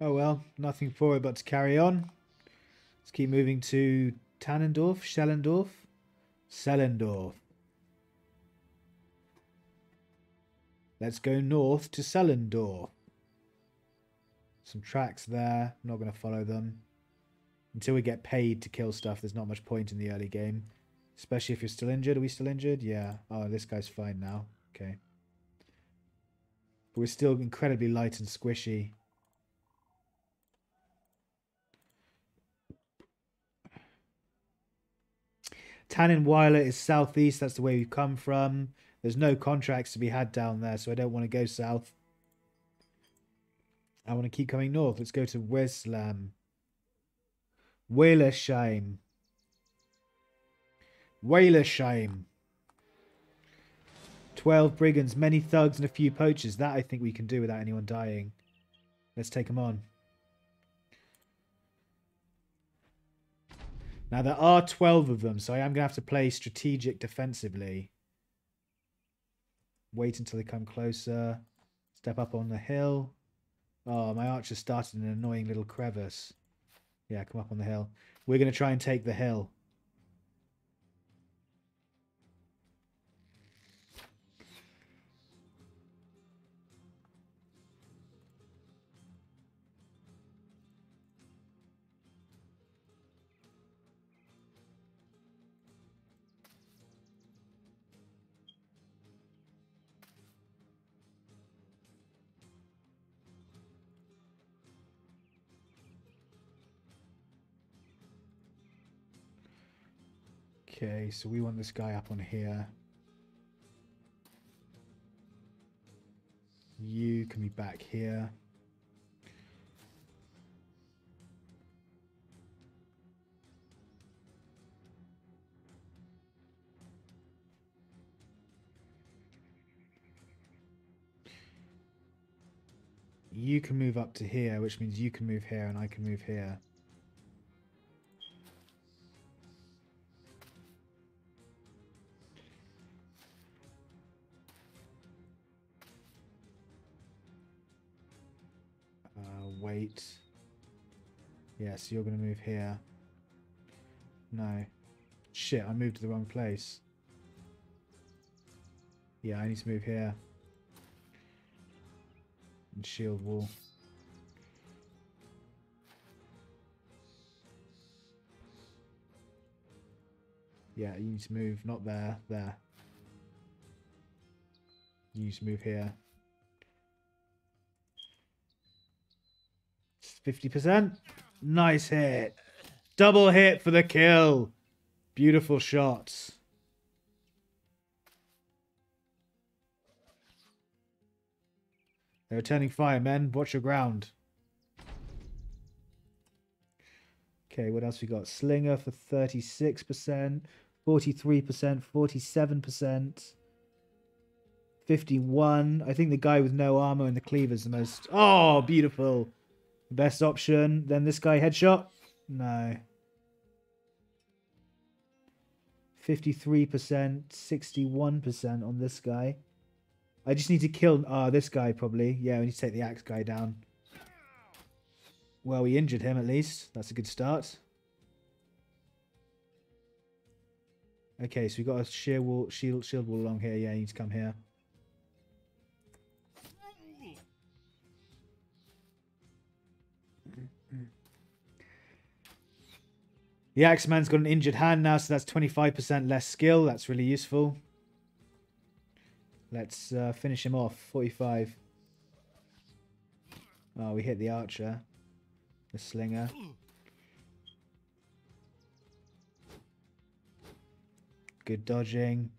Oh well, nothing for it but to carry on. Let's keep moving to Tannendorf, Schellendorf, Sellendorf. Let's go north to Sellendorf. Some tracks there. not going to follow them. Until we get paid to kill stuff, there's not much point in the early game. Especially if you're still injured. Are we still injured? Yeah. Oh, this guy's fine now. Okay. But we're still incredibly light and squishy. Tannenweiler is southeast. That's the way we've come from. There's no contracts to be had down there, so I don't want to go south. I want to keep coming north. Let's go to Weslam. Walersheim. Walersheim. 12 brigands, many thugs, and a few poachers. That I think we can do without anyone dying. Let's take them on. Now, there are 12 of them, so I am going to have to play strategic defensively. Wait until they come closer. Step up on the hill. Oh, my archer started an annoying little crevice. Yeah, come up on the hill. We're going to try and take the hill. Okay, so we want this guy up on here. You can be back here. You can move up to here, which means you can move here and I can move here. Wait. Yeah, so you're going to move here. No. Shit, I moved to the wrong place. Yeah, I need to move here. And shield wall. Yeah, you need to move, not there, there. You need to move here. 50%. Nice hit. Double hit for the kill. Beautiful shots. They're returning fire, men. Watch your ground. Okay, what else we got? Slinger for 36%, 43%, 47%, 51. I think the guy with no armor and the cleaver is the most... Oh, beautiful. Best option. Then this guy headshot? No. 53%, 61% on this guy. I just need to kill ah this guy probably. Yeah, we need to take the axe guy down. Well, we injured him at least. That's a good start. Okay, so we got a sheer wall, shield, shield wall along here. Yeah, you need to come here. The Axeman's got an injured hand now, so that's 25% less skill. That's really useful. Let's uh, finish him off. 45. Oh, we hit the archer. The slinger. Good dodging.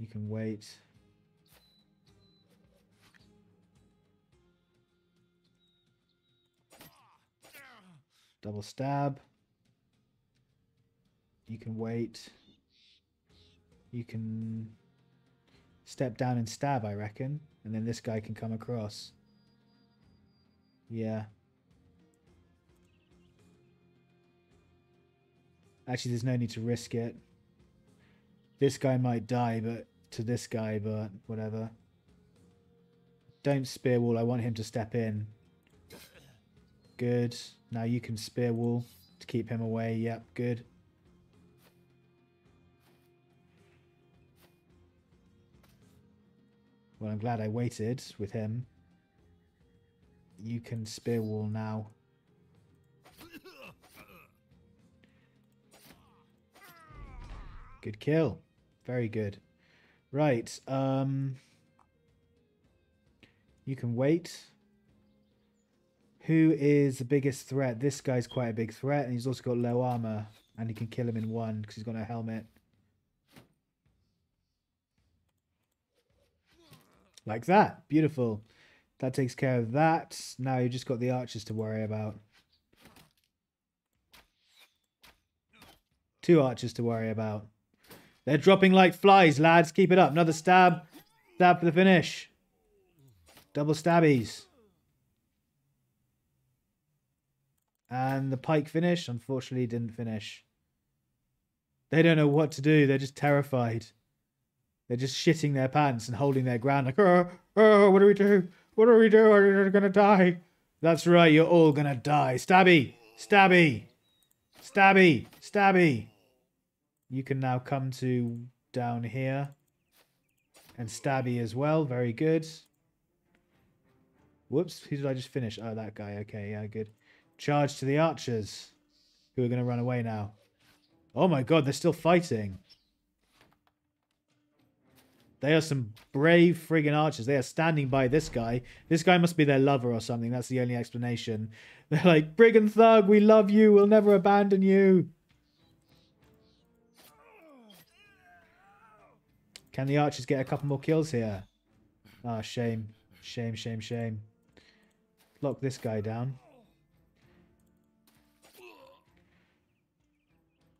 You can wait. Double stab. You can wait. You can step down and stab, I reckon. And then this guy can come across. Yeah. Actually, there's no need to risk it. This guy might die, but to this guy, but whatever. Don't spear wall. I want him to step in. Good. Now you can spear wall to keep him away. Yep, good. Well, I'm glad I waited with him. You can spear wall now. Good kill. Very good. Right. Um, you can wait. Who is the biggest threat? This guy's quite a big threat, and he's also got low armor, and you can kill him in one because he's got no helmet. Like that. Beautiful. That takes care of that. Now you've just got the archers to worry about. Two archers to worry about. They're dropping like flies, lads. Keep it up. Another stab. Stab for the finish. Double stabbies. And the pike finish, unfortunately, didn't finish. They don't know what to do. They're just terrified. They're just shitting their pants and holding their ground like, oh, oh, what do we do? What do we do? We're gonna die. That's right, you're all gonna die. Stabby! Stabby! Stabby! Stabby! You can now come to down here. And Stabby as well. Very good. Whoops, who did I just finish? Oh, that guy. Okay, yeah, good. Charge to the archers. Who are going to run away now. Oh my god, they're still fighting. They are some brave friggin' archers. They are standing by this guy. This guy must be their lover or something. That's the only explanation. They're like, Brigand Thug, we love you. We'll never abandon you. Can the archers get a couple more kills here? Ah, oh, shame. Shame, shame, shame. Lock this guy down.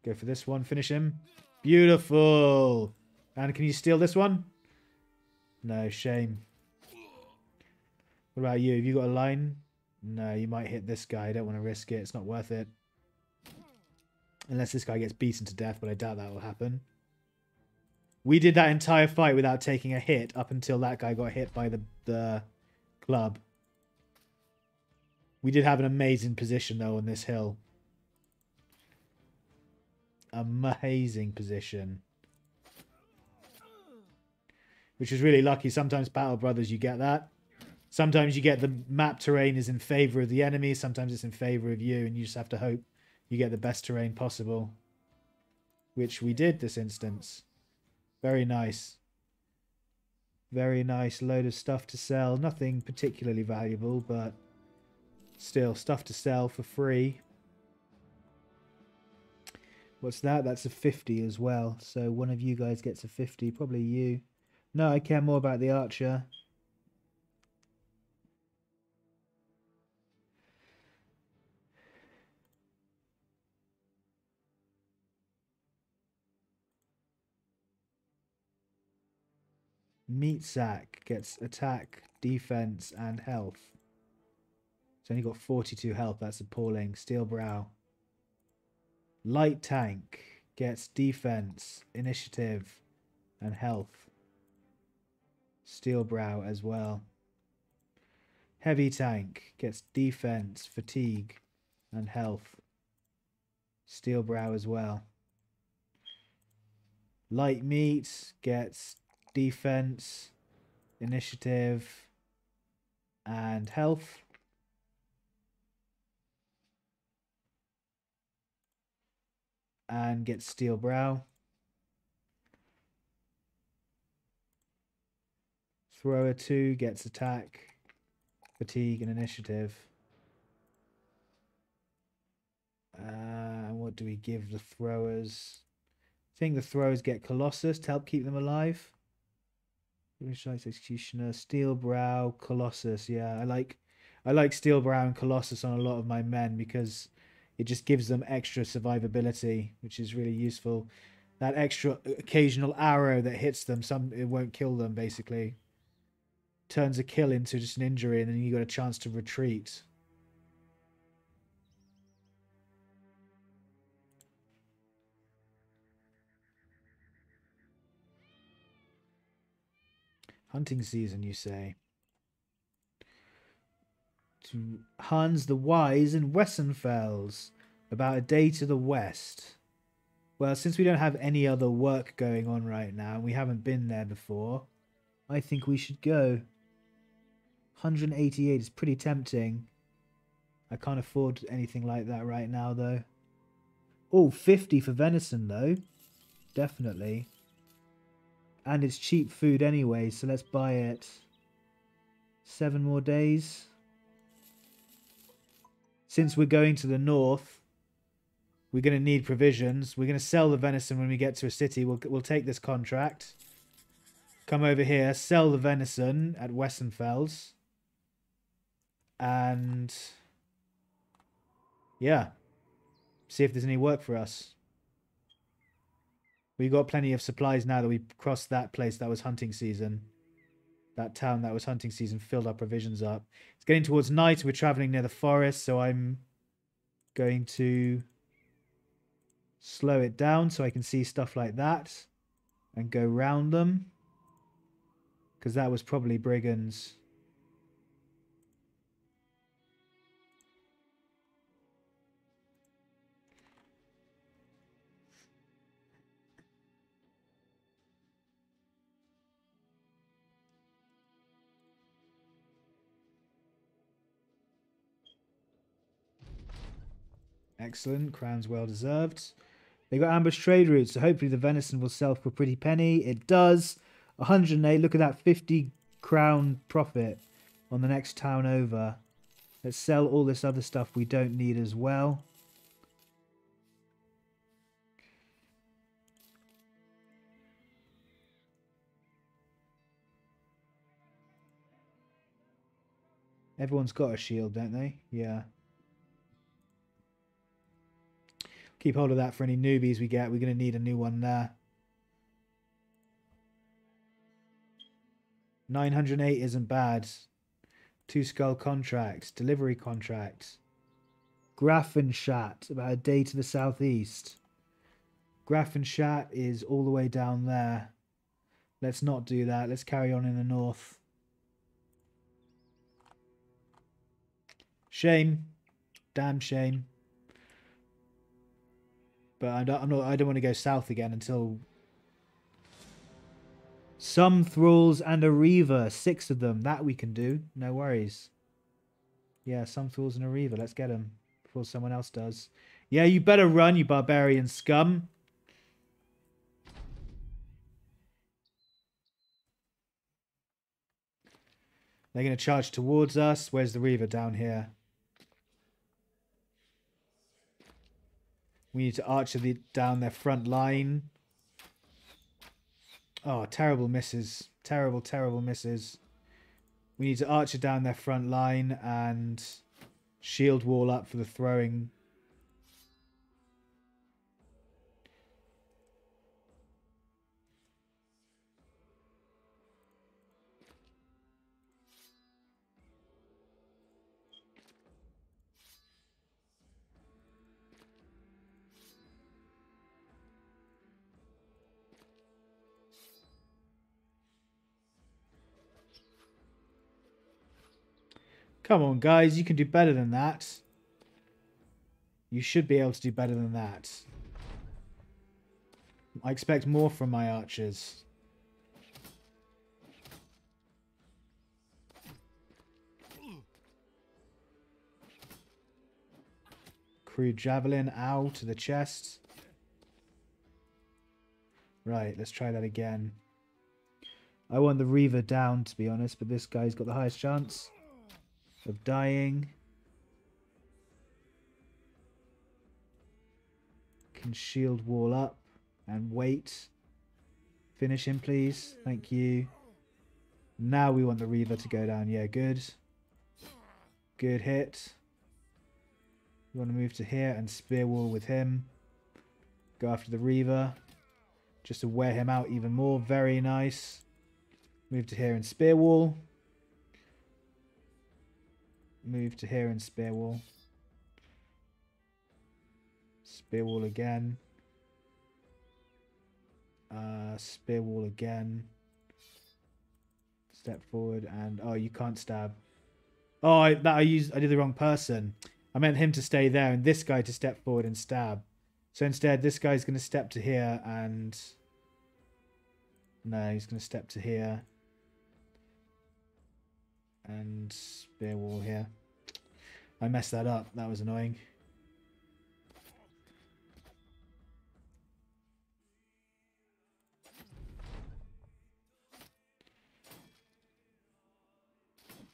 Go for this one. Finish him. Beautiful. And can you steal this one? No, shame. What about you? Have you got a line? No, you might hit this guy. I don't want to risk it. It's not worth it. Unless this guy gets beaten to death, but I doubt that will happen. We did that entire fight without taking a hit up until that guy got hit by the, the club. We did have an amazing position, though, on this hill. Amazing position which is really lucky. Sometimes Battle Brothers, you get that. Sometimes you get the map terrain is in favor of the enemy. Sometimes it's in favor of you, and you just have to hope you get the best terrain possible. Which we did this instance. Very nice. Very nice load of stuff to sell. Nothing particularly valuable, but still stuff to sell for free. What's that? That's a 50 as well. So one of you guys gets a 50, probably you. No, I care more about the archer. Meat sack gets attack, defense, and health. It's only got 42 health. That's appalling. Steel brow. Light tank gets defense, initiative, and health. Steel Brow as well. Heavy Tank gets defense, fatigue, and health. Steel Brow as well. Light Meat gets defense, initiative, and health. And gets Steel Brow. Thrower 2 gets attack, fatigue, and initiative. Uh, what do we give the throwers? I think the throwers get Colossus to help keep them alive. Executioner, Steel Brow, Colossus. Yeah, I like I like Steel Brow and Colossus on a lot of my men because it just gives them extra survivability, which is really useful. That extra occasional arrow that hits them, some it won't kill them basically turns a kill into just an injury and then you got a chance to retreat. Hunting season, you say? To Hans the Wise in Wessenfels, about a day to the west. Well, since we don't have any other work going on right now, and we haven't been there before, I think we should go. 188 is pretty tempting. I can't afford anything like that right now, though. Oh, 50 for venison, though. Definitely. And it's cheap food anyway, so let's buy it. Seven more days. Since we're going to the north, we're going to need provisions. We're going to sell the venison when we get to a city. We'll, we'll take this contract. Come over here, sell the venison at Wesenfels. And... Yeah. See if there's any work for us. We've got plenty of supplies now that we crossed that place that was hunting season. That town that was hunting season filled our provisions up. It's getting towards night. We're traveling near the forest, so I'm going to slow it down so I can see stuff like that and go round them. Because that was probably brigands. Excellent. Crown's well deserved. They got ambush trade routes, so hopefully the venison will sell for a pretty penny. It does. 108. Look at that 50 crown profit on the next town over. Let's sell all this other stuff we don't need as well. Everyone's got a shield, don't they? Yeah. Keep hold of that for any newbies we get. We're going to need a new one there. 908 isn't bad. Two skull contracts, delivery contracts. Grafenstadt, about a day to the southeast. Grafenstadt is all the way down there. Let's not do that. Let's carry on in the north. Shame. Damn shame. But I don't, I'm not, I don't want to go south again until some thralls and a reaver, six of them. That we can do. No worries. Yeah, some thralls and a reaver. Let's get them before someone else does. Yeah, you better run, you barbarian scum. They're going to charge towards us. Where's the reaver down here? We need to archer the, down their front line. Oh, terrible misses. Terrible, terrible misses. We need to archer down their front line and shield wall up for the throwing Come on, guys. You can do better than that. You should be able to do better than that. I expect more from my archers. Crude javelin, ow, to the chest. Right, let's try that again. I want the Reaver down, to be honest, but this guy's got the highest chance of dying. Can shield wall up and wait. Finish him, please. Thank you. Now we want the Reaver to go down. Yeah, good. Good hit. We want to move to here and spear wall with him. Go after the Reaver. Just to wear him out even more. Very nice. Move to here and spear wall move to here and spear wall. Spear wall again. Uh, spear wall again. Step forward and oh, you can't stab. Oh, I, that I used. I did the wrong person. I meant him to stay there and this guy to step forward and stab. So instead, this guy's going to step to here and no, he's going to step to here and spear wall here. I messed that up. That was annoying.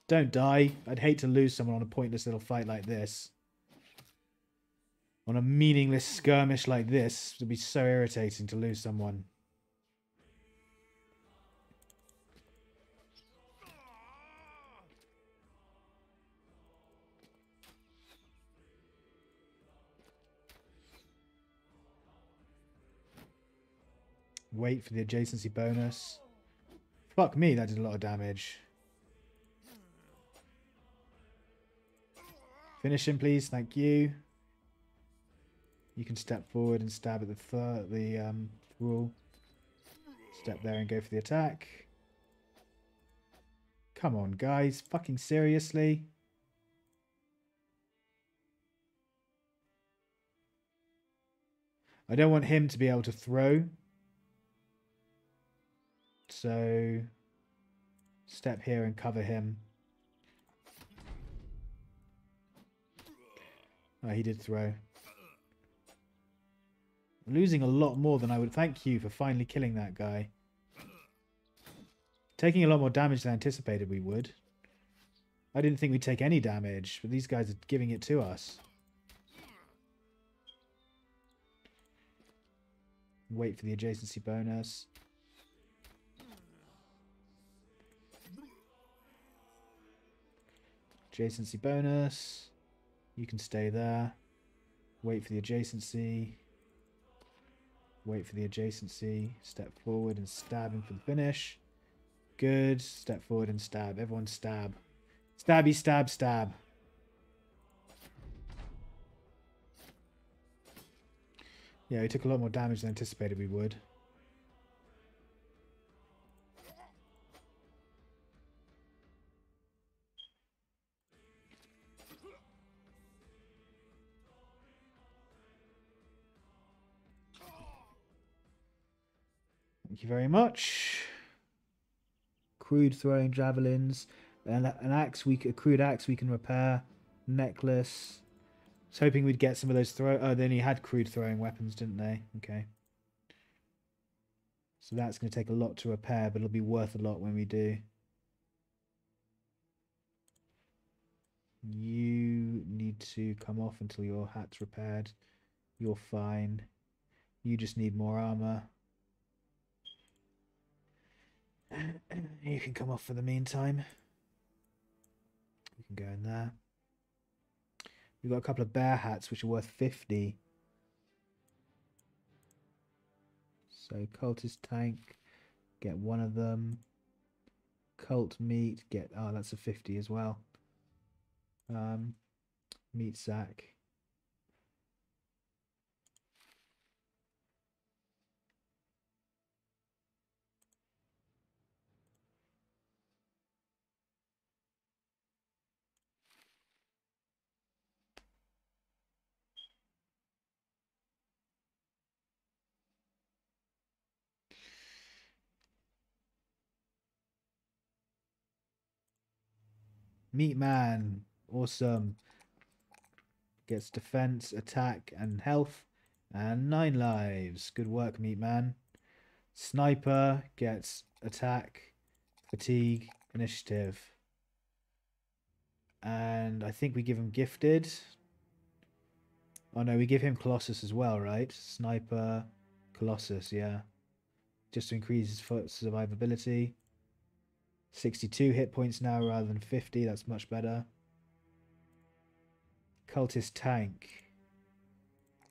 Don't die. I'd hate to lose someone on a pointless little fight like this. On a meaningless skirmish like this, it would be so irritating to lose someone. Wait for the adjacency bonus. Fuck me, that did a lot of damage. Finish him, please. Thank you. You can step forward and stab at the th the um, rule. Step there and go for the attack. Come on, guys. Fucking seriously? I don't want him to be able to throw. So step here and cover him. Oh, he did throw. Losing a lot more than I would. Thank you for finally killing that guy. Taking a lot more damage than anticipated we would. I didn't think we'd take any damage, but these guys are giving it to us. Wait for the adjacency bonus. Adjacency bonus. You can stay there. Wait for the adjacency. Wait for the adjacency. Step forward and stab him for the finish. Good. Step forward and stab. Everyone stab. Stabby, stab, stab. Yeah, we took a lot more damage than anticipated we would. You very much. Crude throwing javelins. And an axe we a crude axe we can repair. Necklace. Was hoping we'd get some of those throw oh they only had crude throwing weapons, didn't they? Okay. So that's going to take a lot to repair, but it'll be worth a lot when we do. You need to come off until your hat's repaired. You're fine. You just need more armor. You can come off for the meantime. You can go in there. We've got a couple of bear hats which are worth 50. So cultist tank, get one of them. Cult meat, get oh that's a 50 as well. Um meat sack. Meat Man. Awesome. Gets defense, attack, and health. And nine lives. Good work, Meat Man. Sniper gets attack, fatigue, initiative. And I think we give him gifted. Oh no, we give him Colossus as well, right? Sniper, Colossus, yeah. Just to increase his survivability. 62 hit points now rather than 50. That's much better. Cultist tank.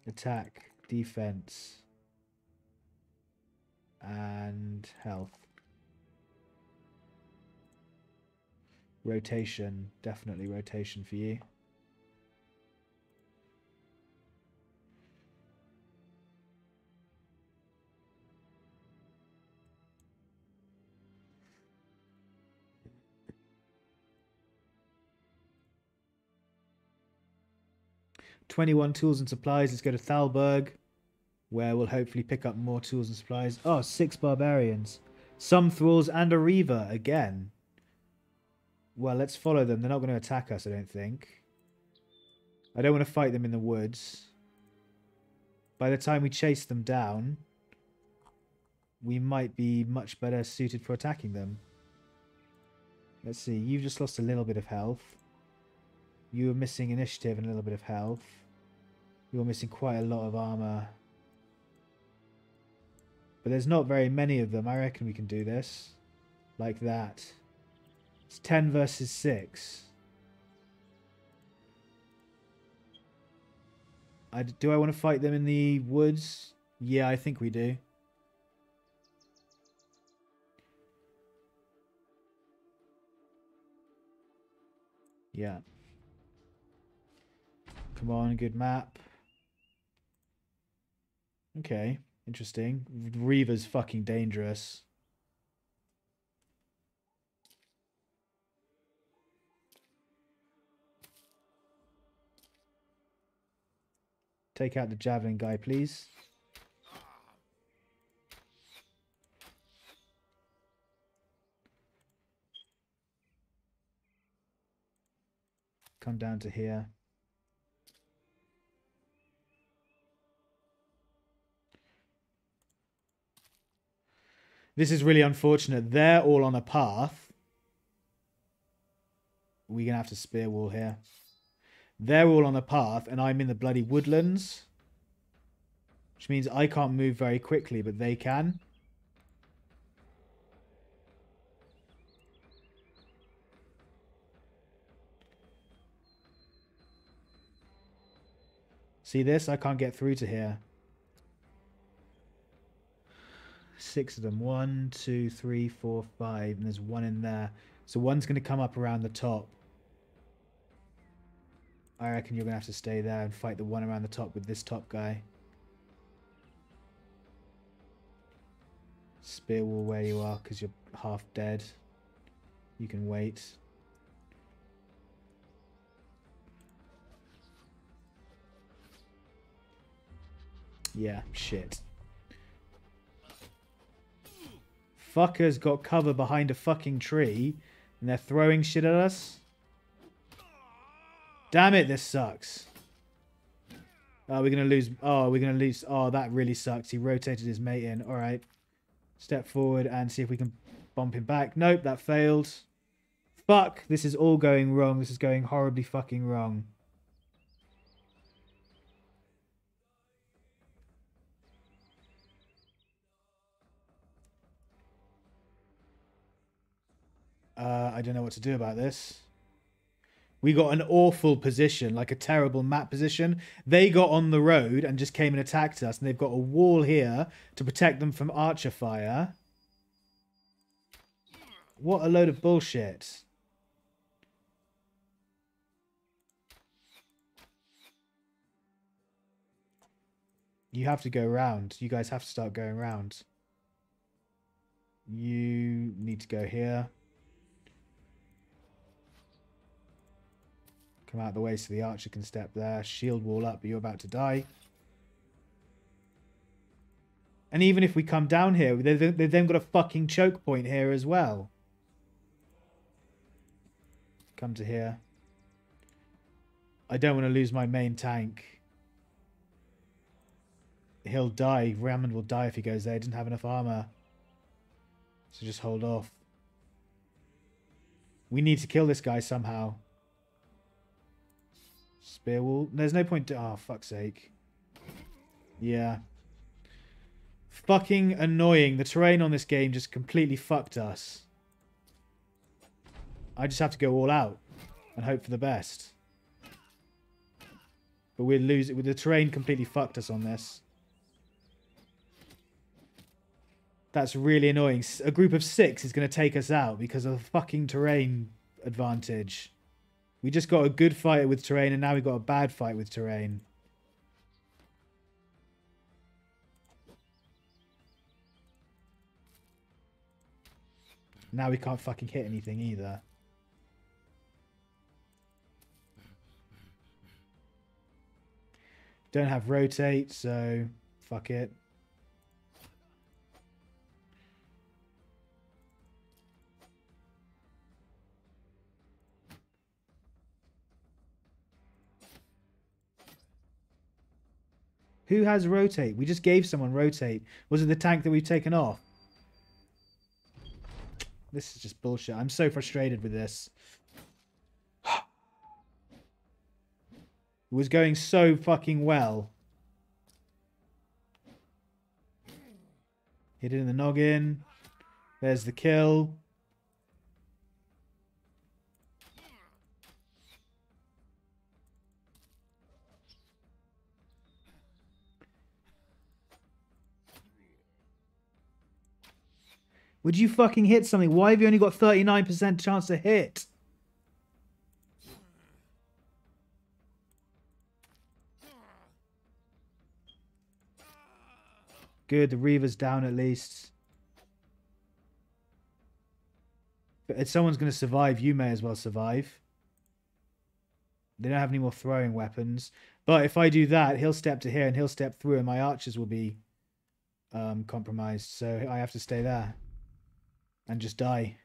Attack. Defense. And health. Rotation. Definitely rotation for you. 21 tools and supplies. Let's go to Thalberg, where we'll hopefully pick up more tools and supplies. Oh, six barbarians. Some thralls and a reaver again. Well, let's follow them. They're not going to attack us, I don't think. I don't want to fight them in the woods. By the time we chase them down, we might be much better suited for attacking them. Let's see, you've just lost a little bit of health. You were missing initiative and a little bit of health. You were missing quite a lot of armor. But there's not very many of them. I reckon we can do this. Like that. It's 10 versus 6. I, do I want to fight them in the woods? Yeah, I think we do. Yeah. Come on, good map. Okay, interesting. Reaver's fucking dangerous. Take out the javelin guy, please. Come down to here. This is really unfortunate. They're all on a path. We're going to have to spear wall here. They're all on a path, and I'm in the bloody woodlands. Which means I can't move very quickly, but they can. See this? I can't get through to here. Six of them. One, two, three, four, five. And there's one in there. So one's going to come up around the top. I reckon you're going to have to stay there and fight the one around the top with this top guy. Spear wall where you are because you're half dead. You can wait. Yeah, shit. Fuckers got cover behind a fucking tree and they're throwing shit at us. Damn it, this sucks. Oh, we're going to lose. Oh, we're going to lose. Oh, that really sucks. He rotated his mate in. All right. Step forward and see if we can bump him back. Nope, that failed. Fuck, this is all going wrong. This is going horribly fucking wrong. Uh, I don't know what to do about this. We got an awful position, like a terrible map position. They got on the road and just came and attacked us, and they've got a wall here to protect them from archer fire. What a load of bullshit. You have to go round. You guys have to start going round. You need to go here. Come out of the way so the archer can step there. Shield wall up, but you're about to die. And even if we come down here, they've, then got a fucking choke point here as well. Come to here. I don't want to lose my main tank. He'll die. Rammond will die if he goes there. He doesn't have enough armor. So just hold off. We need to kill this guy somehow. Spear wall. There's no point to... Oh, fuck's sake. Yeah. Fucking annoying. The terrain on this game just completely fucked us. I just have to go all out and hope for the best. But we're losing. The terrain completely fucked us on this. That's really annoying. A group of six is going to take us out because of the fucking terrain advantage. We just got a good fight with terrain and now we got a bad fight with terrain. Now we can't fucking hit anything either. Don't have rotate, so fuck it. Who has rotate? We just gave someone rotate. Was it the tank that we've taken off? This is just bullshit. I'm so frustrated with this. It was going so fucking well. Hit it in the noggin. There's the kill. Would you fucking hit something? Why have you only got 39% chance to hit? Good, the Reaver's down at least. But if someone's going to survive, you may as well survive. They don't have any more throwing weapons. But if I do that, he'll step to here and he'll step through and my archers will be um, compromised. So I have to stay there and just die.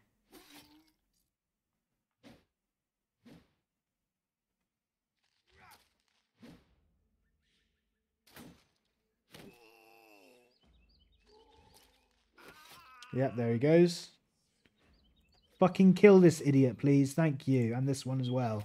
Yep, there he goes. Fucking kill this idiot, please. Thank you. And this one as well.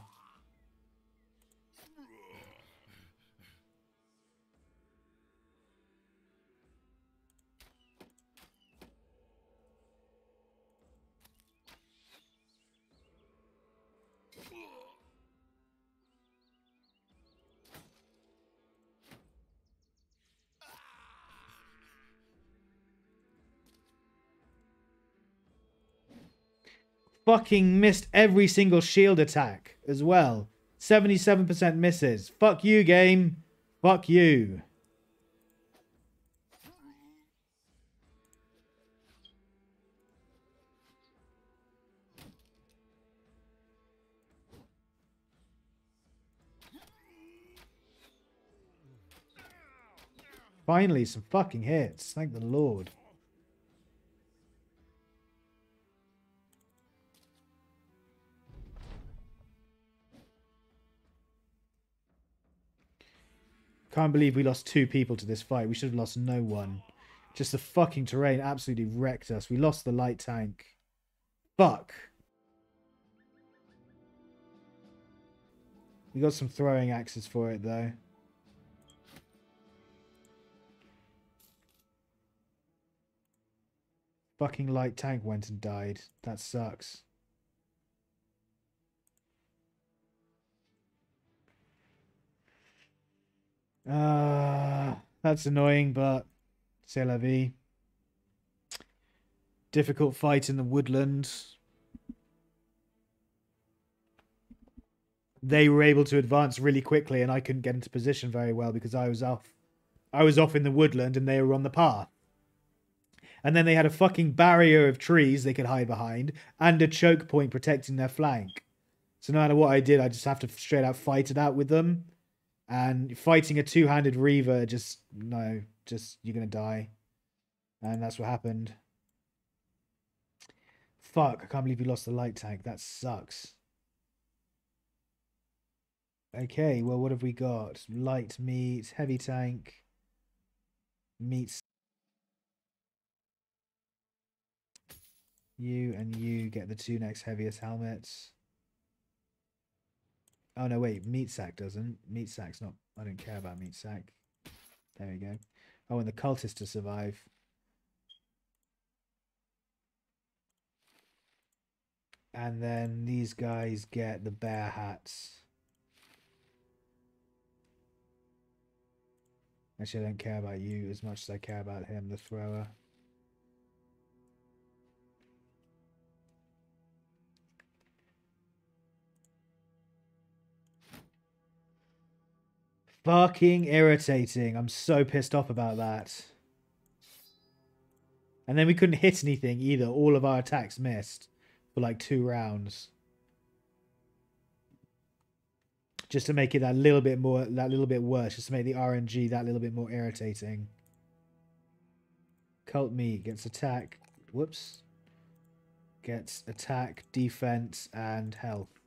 Fucking missed every single shield attack as well. 77% misses. Fuck you, game. Fuck you. Finally, some fucking hits. Thank the Lord. Can't believe we lost two people to this fight. We should have lost no one. Just the fucking terrain absolutely wrecked us. We lost the light tank. Fuck. We got some throwing axes for it, though. Fucking light tank went and died. That sucks. Uh, that's annoying, but c'est la vie. Difficult fight in the woodland. They were able to advance really quickly, and I couldn't get into position very well because I was off. I was off in the woodland, and they were on the path. And then they had a fucking barrier of trees they could hide behind, and a choke point protecting their flank. So no matter what I did, I just have to straight out fight it out with them and fighting a two-handed reaver just no just you're gonna die. And that's what happened. Fuck i can't believe you lost the light tank. That sucks. Okay well what have we got? Light meat heavy tank meat you and you get the two next heaviest helmets Oh no, wait, meat sack doesn't. Meat sack's not. I don't care about meat sack. There we go. Oh, and the cultist to survive. And then these guys get the bear hats. Actually, I don't care about you as much as I care about him, the thrower. Fucking irritating. I'm so pissed off about that. And then we couldn't hit anything either. All of our attacks missed for like two rounds. just to make it that little bit more, that little bit worse, just to make the RNG that little bit more irritating. Cult Me gets attack. Whoops. Gets attack, defense, and health.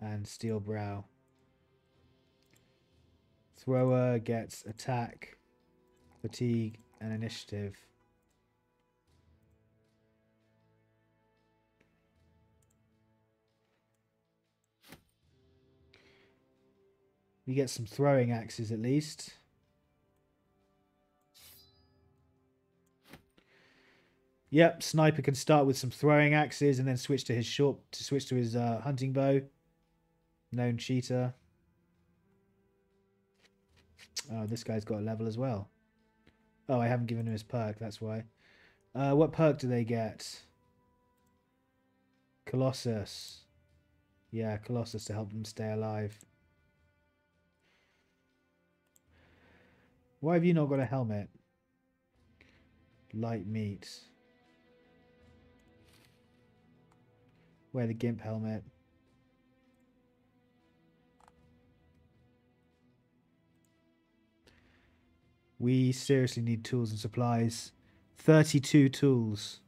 And steel brow. Thrower gets attack, fatigue, and initiative. We get some throwing axes at least. Yep, sniper can start with some throwing axes and then switch to his short to switch to his uh, hunting bow. Known cheater. Oh, this guy's got a level as well. Oh, I haven't given him his perk, that's why. Uh, what perk do they get? Colossus. Yeah, Colossus to help them stay alive. Why have you not got a helmet? Light meat. Wear the GIMP helmet. We seriously need tools and supplies. 32 tools.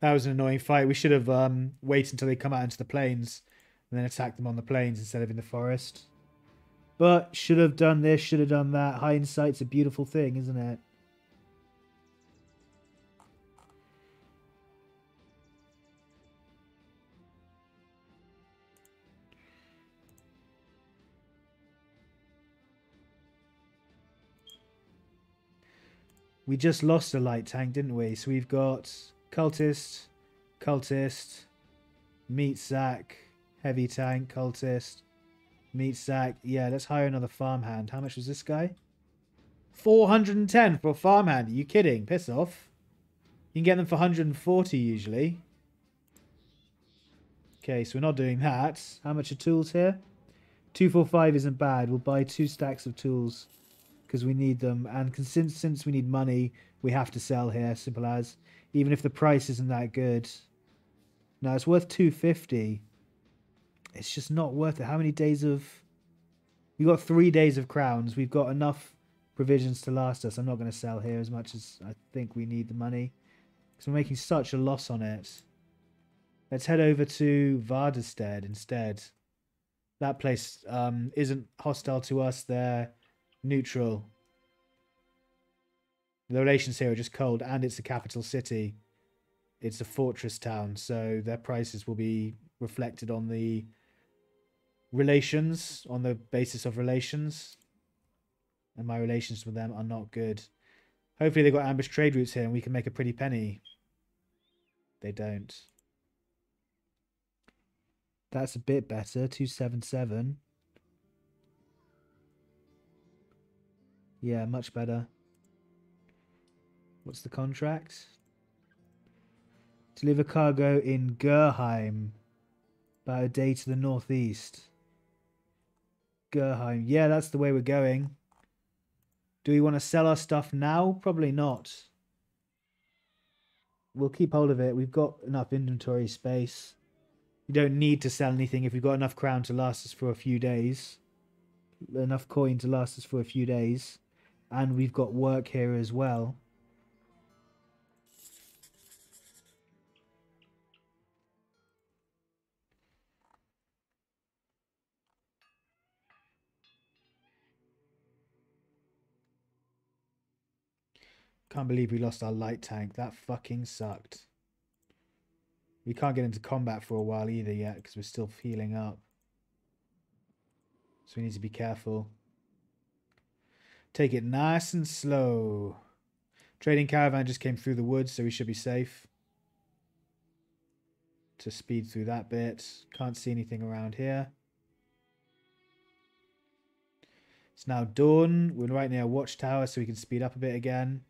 That was an annoying fight. We should have um, waited until they come out into the plains and then attack them on the plains instead of in the forest. But should have done this, should have done that. Hindsight's a beautiful thing, isn't it? We just lost a light tank, didn't we? So we've got cultist, cultist, meat sack, heavy tank, cultist, meat sack. Yeah, let's hire another farmhand. How much was this guy? 410 for a farmhand. Are you kidding? Piss off. You can get them for 140 usually. Okay, so we're not doing that. How much are tools here? 245 isn't bad. We'll buy two stacks of tools because we need them. And since, since we need money, we have to sell here, simple as. Even if the price isn't that good. Now it's worth 250 It's just not worth it. How many days of... We've got three days of crowns. We've got enough provisions to last us. I'm not going to sell here as much as I think we need the money. Because we're making such a loss on it. Let's head over to Vardestead instead. That place um, isn't hostile to us. They're neutral. The relations here are just cold, and it's a capital city. It's a fortress town, so their prices will be reflected on the relations, on the basis of relations. And my relations with them are not good. Hopefully they've got ambush trade routes here and we can make a pretty penny. They don't. That's a bit better. 277. Yeah, much better. What's the contract? Deliver cargo in Gerheim. About a day to the northeast. Gerheim. Yeah, that's the way we're going. Do we want to sell our stuff now? Probably not. We'll keep hold of it. We've got enough inventory space. We don't need to sell anything if we've got enough crown to last us for a few days. Enough coin to last us for a few days and we've got work here as well. Can't believe we lost our light tank. That fucking sucked. We can't get into combat for a while either yet because we're still healing up. So we need to be careful. Take it nice and slow. Trading caravan just came through the woods, so we should be safe. To speed through that bit. Can't see anything around here. It's now dawn. We're right near a watchtower, so we can speed up a bit again.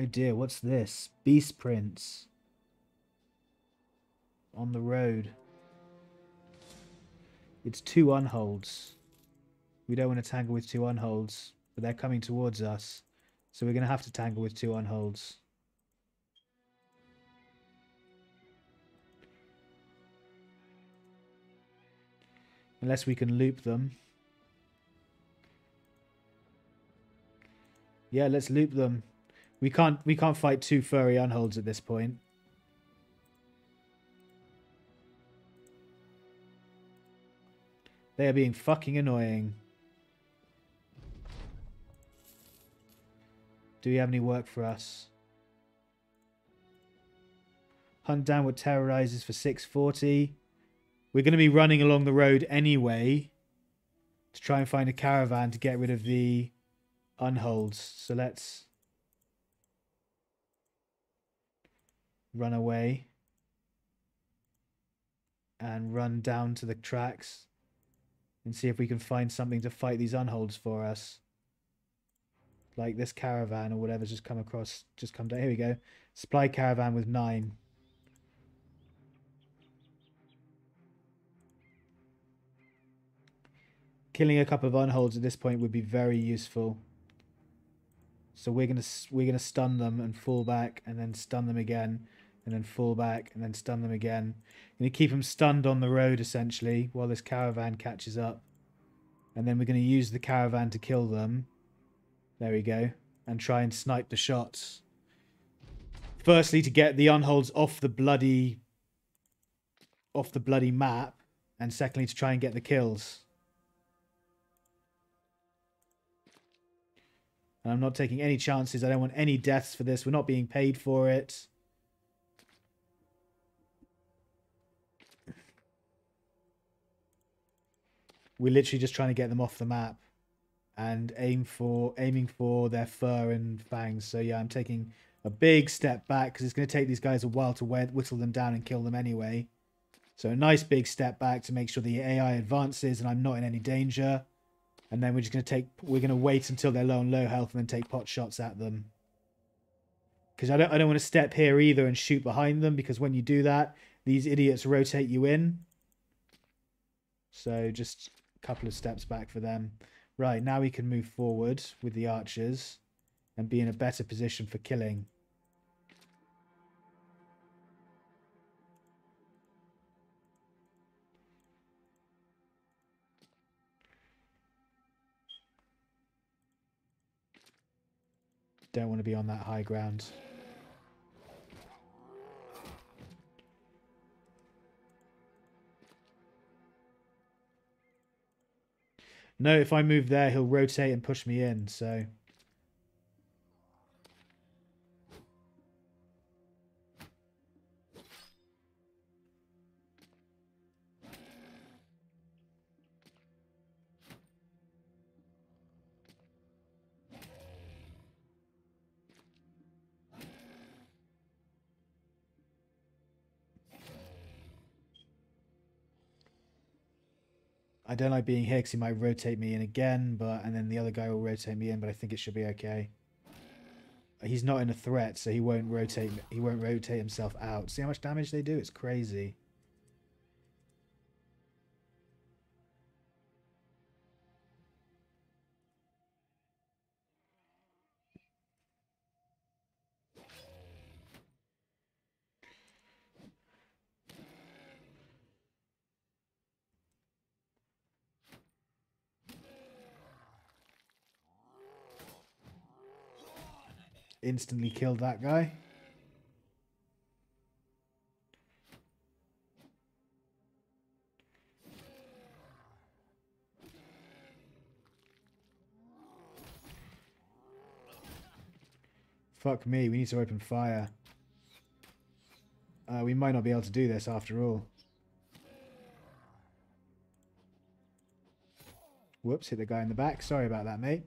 Oh dear, what's this? Beast Prince. On the road. It's two unholds. We don't want to tangle with two unholds, but they're coming towards us. So we're going to have to tangle with two unholds. Unless we can loop them. Yeah, let's loop them. We can't we can't fight two furry unholds at this point. They are being fucking annoying. Do we have any work for us? Hunt down what terrorizes for 640. We're going to be running along the road anyway to try and find a caravan to get rid of the unholds. So let's run away and run down to the tracks and see if we can find something to fight these unholds for us. Like this caravan or whatever's just come across, just come down. Here we go. Supply caravan with nine. Killing a couple of unholds at this point would be very useful. So we're gonna we're gonna stun them and fall back, and then stun them again, and then fall back, and then stun them again. Gonna keep them stunned on the road essentially while this caravan catches up, and then we're gonna use the caravan to kill them. There we go, and try and snipe the shots. Firstly, to get the unholds off the bloody off the bloody map, and secondly to try and get the kills. And I'm not taking any chances. I don't want any deaths for this. We're not being paid for it. We're literally just trying to get them off the map and aim for aiming for their fur and fangs. So yeah, I'm taking a big step back because it's going to take these guys a while to whittle them down and kill them anyway. So a nice big step back to make sure the AI advances and I'm not in any danger. And then we're just going to take, we're going to wait until they're low on low health and then take pot shots at them. Because I don't, I don't want to step here either and shoot behind them because when you do that, these idiots rotate you in. So just couple of steps back for them. Right, now we can move forward with the archers and be in a better position for killing. Don't want to be on that high ground. No, if I move there, he'll rotate and push me in, so... I don't like being here because he might rotate me in again, but and then the other guy will rotate me in, but I think it should be okay. He's not in a threat, so he won't rotate. He won't rotate himself out. See how much damage they do? It's crazy. Instantly killed that guy. Fuck me, we need to open fire. Uh, we might not be able to do this after all. Whoops, hit the guy in the back. Sorry about that, mate.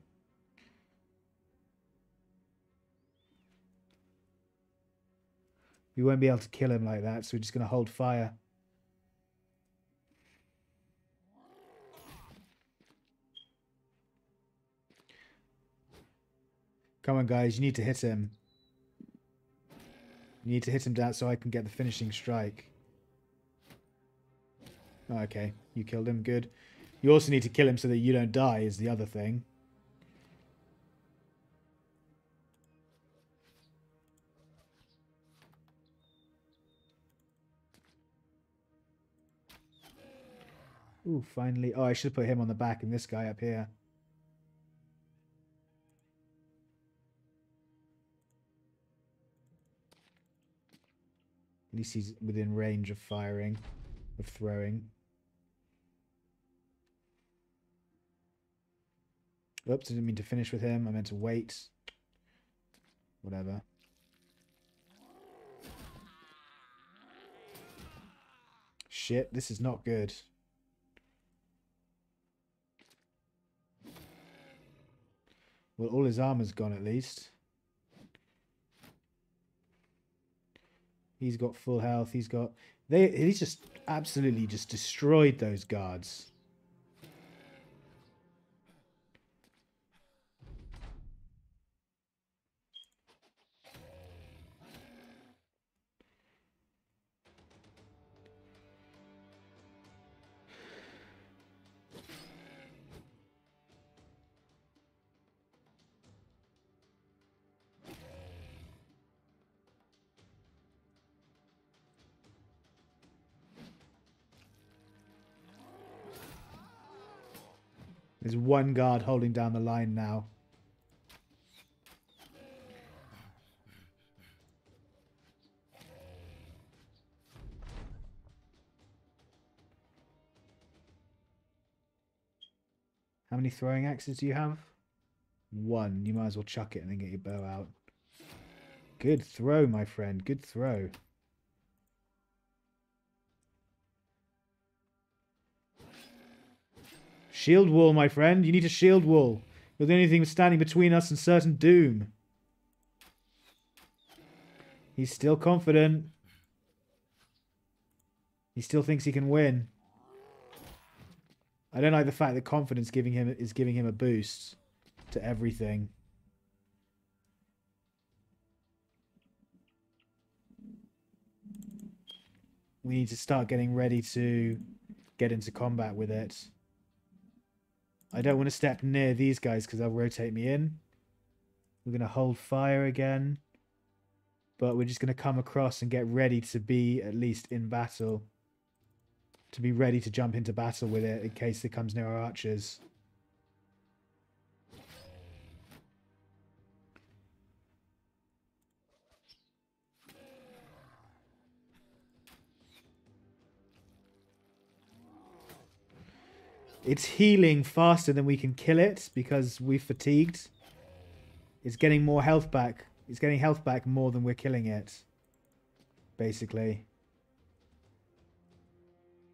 We won't be able to kill him like that, so we're just going to hold fire. Come on, guys. You need to hit him. You need to hit him down so I can get the finishing strike. Okay, you killed him. Good. You also need to kill him so that you don't die is the other thing. Ooh, finally. Oh, I should put him on the back and this guy up here. At least he's within range of firing, of throwing. Oops, didn't mean to finish with him. I meant to wait. Whatever. Shit, this is not good. Well, all his armor's gone at least. He's got full health. He's got... They. He's just absolutely just destroyed those guards. There's one guard holding down the line now. How many throwing axes do you have? One. You might as well chuck it and then get your bow out. Good throw, my friend. Good throw. Shield wall, my friend. You need a shield wall. You're the only thing standing between us and certain doom. He's still confident. He still thinks he can win. I don't like the fact that confidence giving him is giving him a boost to everything. We need to start getting ready to get into combat with it. I don't want to step near these guys because they'll rotate me in. We're going to hold fire again. But we're just going to come across and get ready to be at least in battle. To be ready to jump into battle with it in case it comes near our archers. It's healing faster than we can kill it because we're fatigued. It's getting more health back. It's getting health back more than we're killing it. Basically.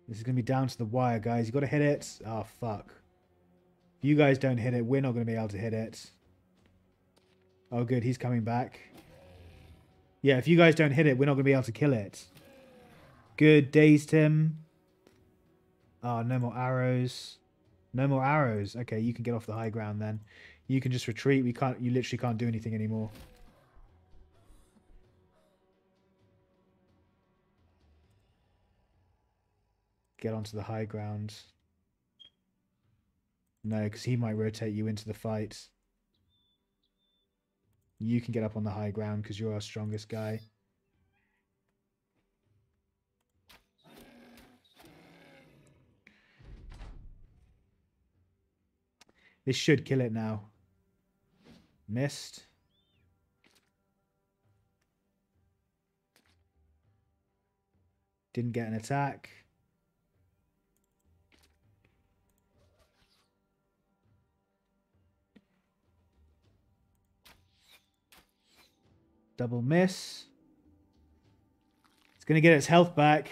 This is going to be down to the wire, guys. you got to hit it. Oh, fuck. If you guys don't hit it, we're not going to be able to hit it. Oh, good. He's coming back. Yeah, if you guys don't hit it, we're not going to be able to kill it. Good. Dazed him. Oh, ah, no more arrows. No more arrows. Okay, you can get off the high ground then. You can just retreat. We can't. You literally can't do anything anymore. Get onto the high ground. No, because he might rotate you into the fight. You can get up on the high ground because you're our strongest guy. This should kill it now. Missed. Didn't get an attack. Double miss. It's going to get its health back.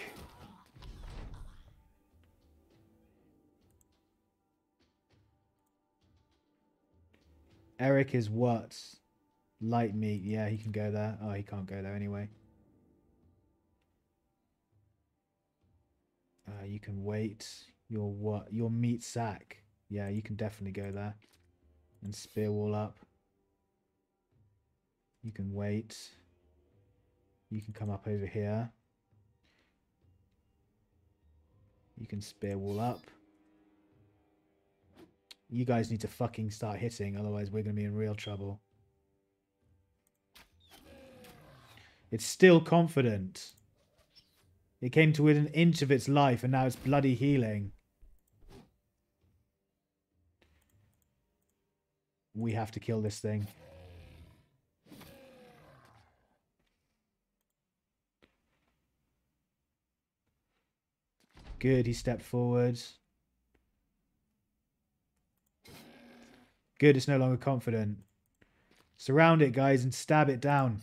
Eric is what? Light meat. Yeah, he can go there. Oh, he can't go there anyway. Uh, you can wait. Your what? Your meat sack. Yeah, you can definitely go there. And spear wall up. You can wait. You can come up over here. You can spear wall up. You guys need to fucking start hitting, otherwise we're going to be in real trouble. It's still confident. It came to within an inch of its life and now it's bloody healing. We have to kill this thing. Good, he stepped forward. Good, it's no longer confident. Surround it, guys, and stab it down.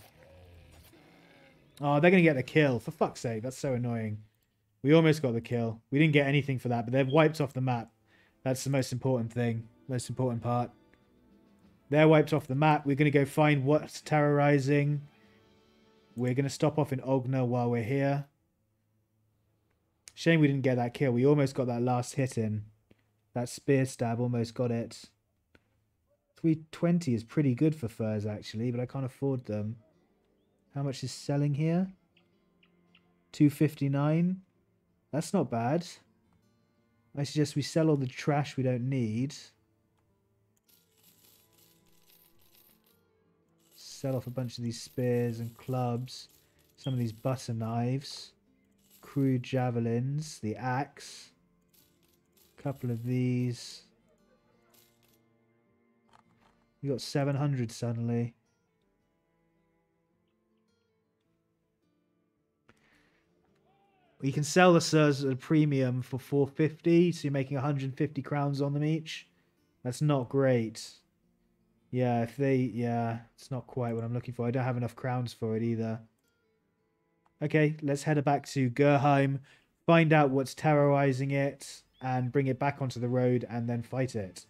Oh, they're going to get the kill. For fuck's sake, that's so annoying. We almost got the kill. We didn't get anything for that, but they've wiped off the map. That's the most important thing. Most important part. They're wiped off the map. We're going to go find what's terrorizing. We're going to stop off in Ogna while we're here. Shame we didn't get that kill. We almost got that last hit in. That spear stab almost got it. 320 is pretty good for furs, actually, but I can't afford them. How much is selling here? 259. That's not bad. I suggest we sell all the trash we don't need. Sell off a bunch of these spears and clubs. Some of these butter knives crude javelins, the axe, a couple of these. We got 700 suddenly. We can sell the sirs at a premium for 450, so you're making 150 crowns on them each. That's not great. Yeah, if they... Yeah, it's not quite what I'm looking for. I don't have enough crowns for it either. Okay, let's head back to Gerheim, find out what's terrorizing it, and bring it back onto the road and then fight it.